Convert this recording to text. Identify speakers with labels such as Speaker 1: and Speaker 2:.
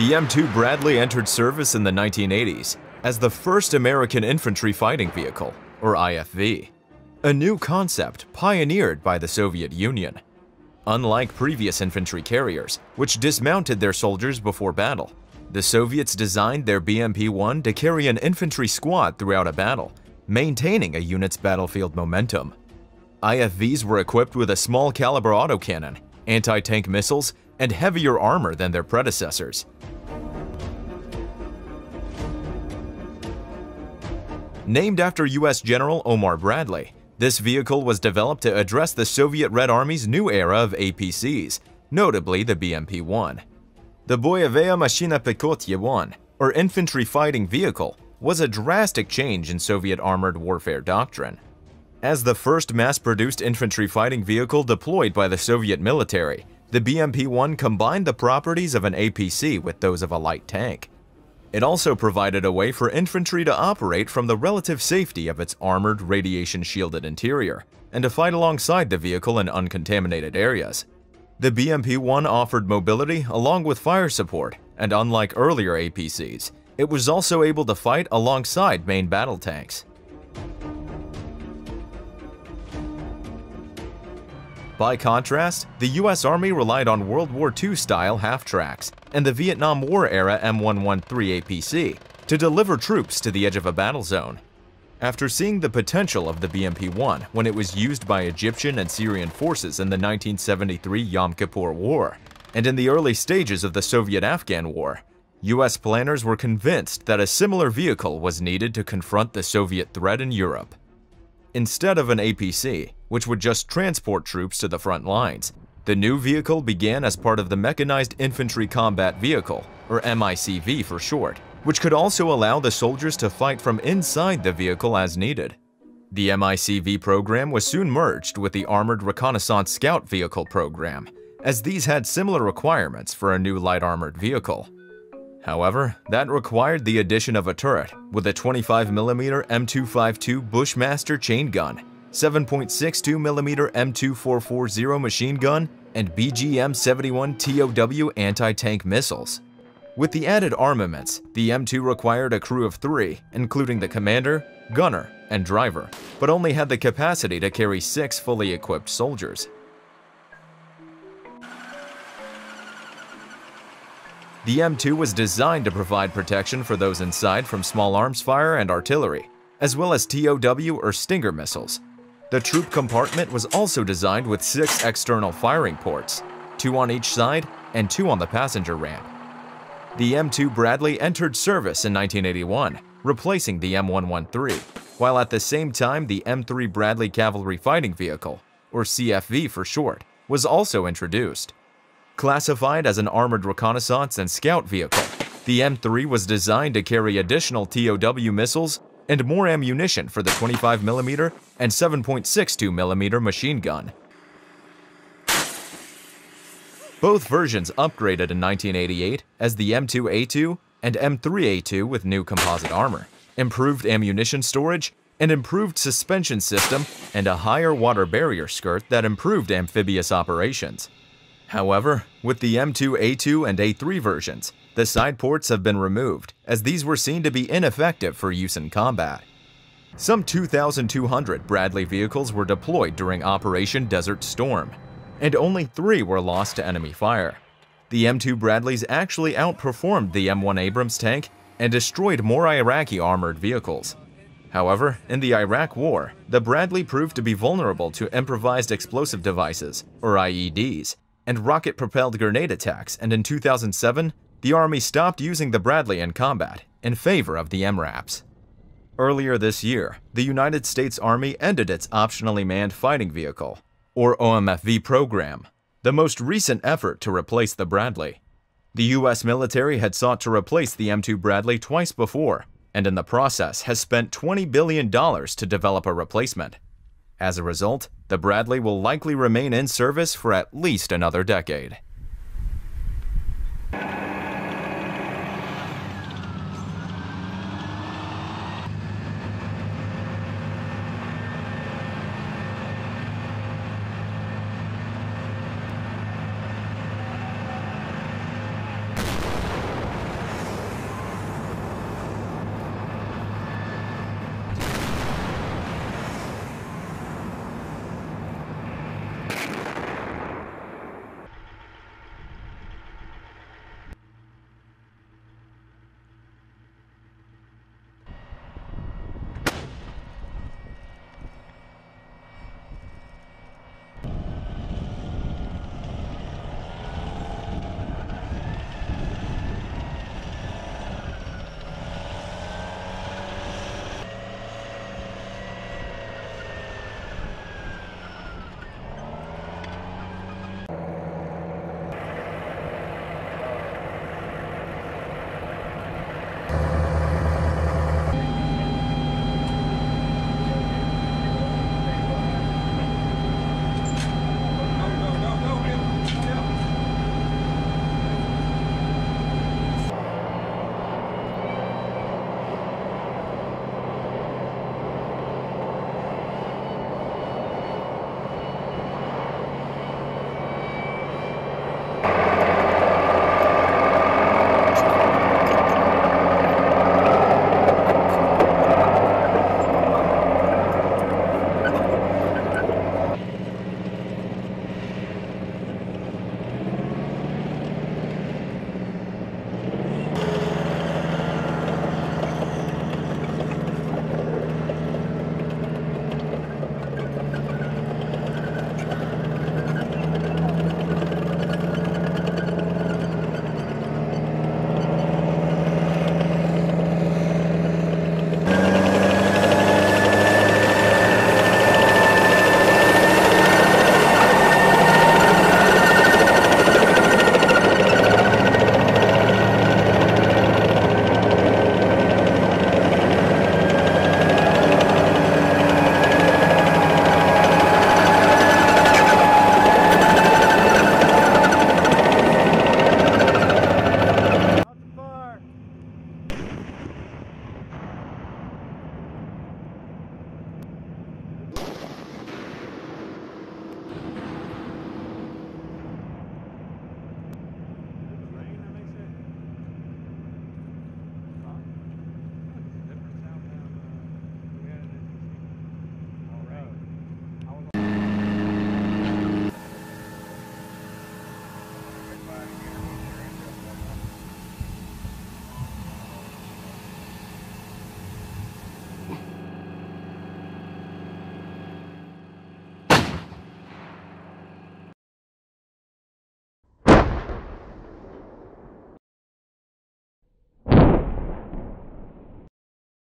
Speaker 1: The M2 Bradley entered service in the 1980s as the first American infantry fighting vehicle, or IFV, a new concept pioneered by the Soviet Union. Unlike previous infantry carriers, which dismounted their soldiers before battle, the Soviets designed their BMP-1 to carry an infantry squad throughout a battle, maintaining a unit's battlefield momentum. IFVs were equipped with a small caliber autocannon, anti-tank missiles, and heavier armor than their predecessors. Named after U.S. General Omar Bradley, this vehicle was developed to address the Soviet Red Army's new era of APCs, notably the BMP-1. The Boyevaya Mashina Pekhoty 1, or infantry fighting vehicle, was a drastic change in Soviet armored warfare doctrine. As the first mass-produced infantry fighting vehicle deployed by the Soviet military, the BMP-1 combined the properties of an APC with those of a light tank. It also provided a way for infantry to operate from the relative safety of its armored, radiation-shielded interior, and to fight alongside the vehicle in uncontaminated areas. The BMP-1 offered mobility along with fire support, and unlike earlier APCs, it was also able to fight alongside main battle tanks. By contrast, the US Army relied on World War II-style half-tracks and the Vietnam War-era M113 APC to deliver troops to the edge of a battle zone. After seeing the potential of the BMP-1 when it was used by Egyptian and Syrian forces in the 1973 Yom Kippur War, and in the early stages of the Soviet-Afghan War, US planners were convinced that a similar vehicle was needed to confront the Soviet threat in Europe. Instead of an APC, which would just transport troops to the front lines, the new vehicle began as part of the Mechanized Infantry Combat Vehicle, or MICV for short, which could also allow the soldiers to fight from inside the vehicle as needed. The MICV program was soon merged with the Armored Reconnaissance Scout Vehicle program, as these had similar requirements for a new light armored vehicle. However, that required the addition of a turret with a 25mm M252 Bushmaster chain gun, 7.62mm M240 machine gun, and BGM-71 TOW anti-tank missiles. With the added armaments, the M2 required a crew of three, including the commander, gunner, and driver, but only had the capacity to carry six fully equipped soldiers. The M2 was designed to provide protection for those inside from small arms fire and artillery, as well as TOW or Stinger missiles. The troop compartment was also designed with six external firing ports, two on each side and two on the passenger ramp. The M2 Bradley entered service in 1981, replacing the M113, while at the same time the M3 Bradley Cavalry Fighting Vehicle, or CFV for short, was also introduced. Classified as an armored reconnaissance and scout vehicle, the M3 was designed to carry additional TOW missiles and more ammunition for the 25mm and 7.62mm machine gun. Both versions upgraded in 1988 as the M2A2 and M3A2 with new composite armor, improved ammunition storage, and improved suspension system and a higher water barrier skirt that improved amphibious operations. However, with the M2A2 and A3 versions, the side ports have been removed, as these were seen to be ineffective for use in combat. Some 2,200 Bradley vehicles were deployed during Operation Desert Storm, and only three were lost to enemy fire. The M2 Bradleys actually outperformed the M1 Abrams tank and destroyed more Iraqi armored vehicles. However, in the Iraq War, the Bradley proved to be vulnerable to improvised explosive devices, or IEDs, and rocket-propelled grenade attacks, and in 2007, the Army stopped using the Bradley in combat in favor of the MRAPs. Earlier this year, the United States Army ended its Optionally Manned Fighting Vehicle, or OMFV program, the most recent effort to replace the Bradley. The U.S. military had sought to replace the M2 Bradley twice before, and in the process has spent $20 billion to develop a replacement. As a result, the Bradley will likely remain in service for at least another decade.